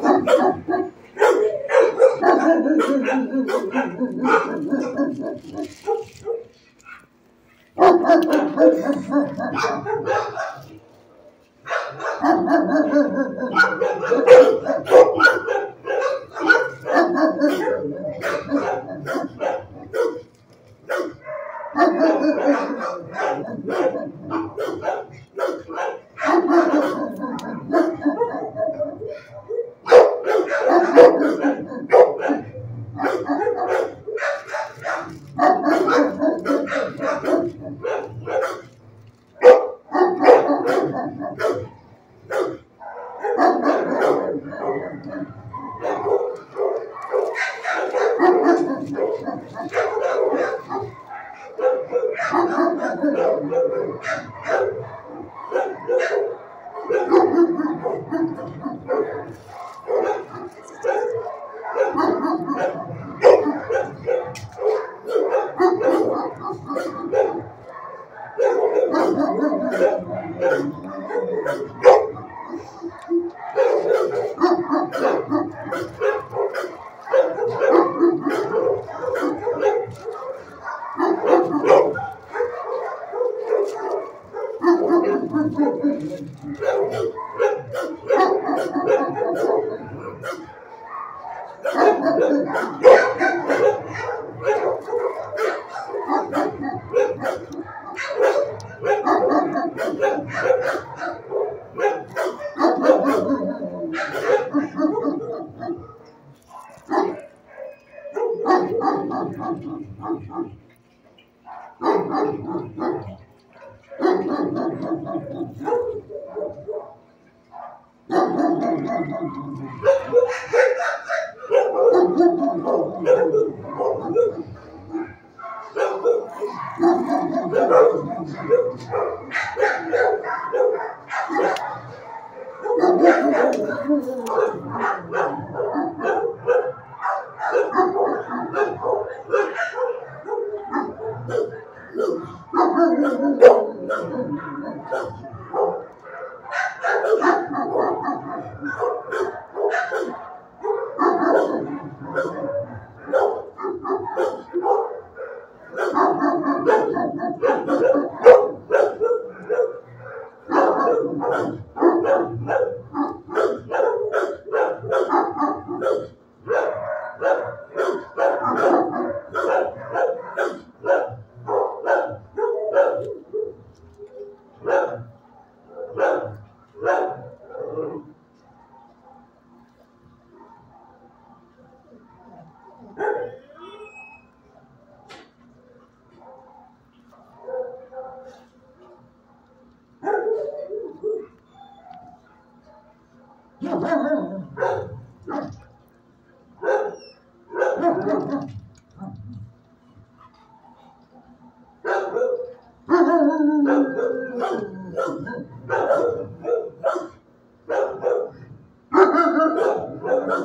Ha ha ha! Thank you. Yeah.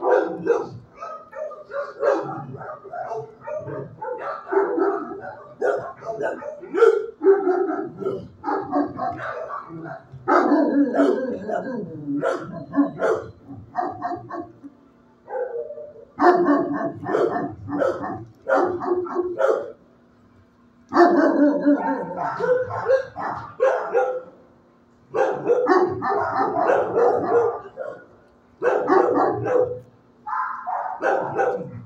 Oh, no. No, no.